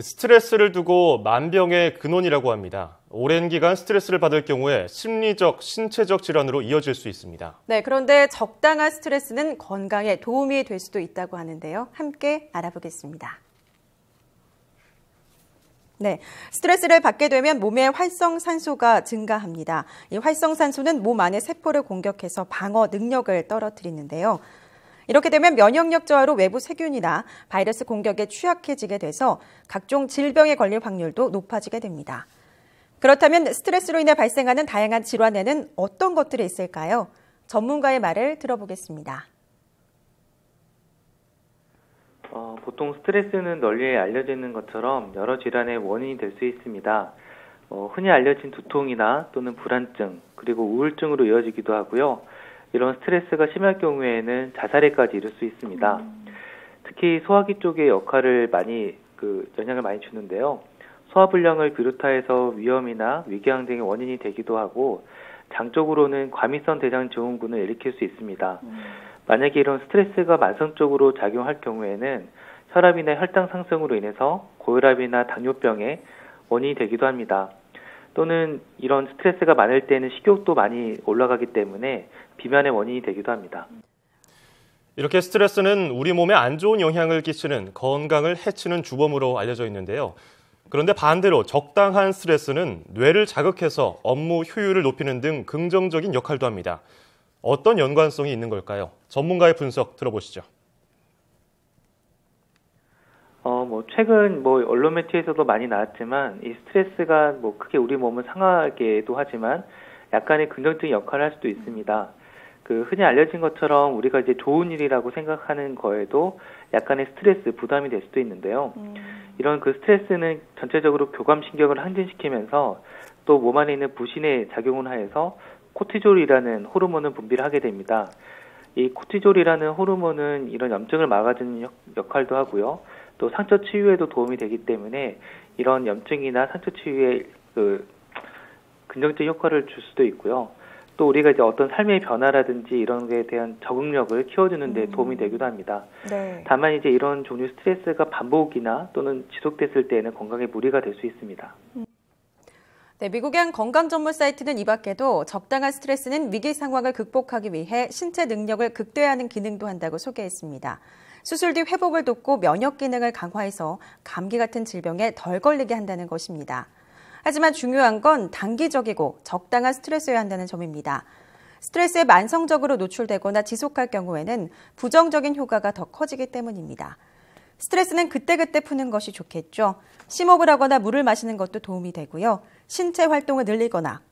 스트레스를 두고 만병의 근원이라고 합니다. 오랜 기간 스트레스를 받을 경우에 심리적, 신체적 질환으로 이어질 수 있습니다. 네, 그런데 적당한 스트레스는 건강에 도움이 될 수도 있다고 하는데요. 함께 알아보겠습니다. 네, 스트레스를 받게 되면 몸의 활성산소가 증가합니다. 이 활성산소는 몸 안의 세포를 공격해서 방어 능력을 떨어뜨리는데요. 이렇게 되면 면역력 저하로 외부 세균이나 바이러스 공격에 취약해지게 돼서 각종 질병에 걸릴 확률도 높아지게 됩니다. 그렇다면 스트레스로 인해 발생하는 다양한 질환에는 어떤 것들이 있을까요? 전문가의 말을 들어보겠습니다. 어, 보통 스트레스는 널리 알려져 있는 것처럼 여러 질환의 원인이 될 수 있습니다. 어, 흔히 알려진 두통이나 또는 불안증, 그리고 우울증으로 이어지기도 하고요. 이런 스트레스가 심할 경우에는 자살에까지 이를 수 있습니다. 음. 특히 소화기 쪽의 역할을 많이 그 영향을 많이 주는데요. 소화불량을 비롯하여서 위염이나 위궤양 등의 원인이 되기도 하고 장적으로는 과민성 대장 증후군을 일으킬 수 있습니다. 음. 만약에 이런 스트레스가 만성적으로 작용할 경우에는 혈압이나 혈당 상승으로 인해서 고혈압이나 당뇨병의 원인이 되기도 합니다. 또는 이런 스트레스가 많을 때는 식욕도 많이 올라가기 때문에 비만의 원인이 되기도 합니다. 이렇게 스트레스는 우리 몸에 안 좋은 영향을 끼치는 건강을 해치는 주범으로 알려져 있는데요. 그런데 반대로 적당한 스트레스는 뇌를 자극해서 업무 효율을 높이는 등 긍정적인 역할도 합니다. 어떤 연관성이 있는 걸까요? 전문가의 분석 들어보시죠. 어, 뭐, 최근 뭐, 언론 매체에서도 많이 나왔지만, 이 스트레스가 뭐, 크게 우리 몸을 상하게도 하지만, 약간의 긍정적인 역할을 할 수도 있습니다. 그, 흔히 알려진 것처럼 우리가 이제 좋은 일이라고 생각하는 거에도 약간의 스트레스, 부담이 될 수도 있는데요. 음. 이런 그 스트레스는 전체적으로 교감신경을 항진시키면서 또 몸 안에 있는 부신에 작용을 하여서 코티졸이라는 호르몬을 분비를 하게 됩니다. 이 코티졸이라는 호르몬은 이런 염증을 막아주는 역할도 하고요. 또 상처 치유에도 도움이 되기 때문에 이런 염증이나 상처 치유에 그 긍정적 효과를 줄 수도 있고요. 또 우리가 이제 어떤 삶의 변화라든지 이런 것에 대한 적응력을 키워주는 데 도움이 음. 되기도 합니다. 네. 다만 이제 이런 종류 스트레스가 반복이나 또는 지속됐을 때에는 건강에 무리가 될 수 있습니다. 음. 네, 미국의 한 건강 전문 사이트는 이 밖에도 적당한 스트레스는 위기 상황을 극복하기 위해 신체 능력을 극대화하는 기능도 한다고 소개했습니다. 수술 뒤 회복을 돕고 면역 기능을 강화해서 감기 같은 질병에 덜 걸리게 한다는 것입니다. 하지만 중요한 건 단기적이고 적당한 스트레스여야 한다는 점입니다. 스트레스에 만성적으로 노출되거나 지속할 경우에는 부정적인 효과가 더 커지기 때문입니다. 스트레스는 그때그때 푸는 것이 좋겠죠. 심호흡을 하거나 물을 마시는 것도 도움이 되고요. 신체 활동을 늘리거나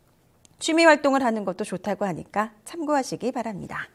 취미 활동을 하는 것도 좋다고 하니까 참고하시기 바랍니다.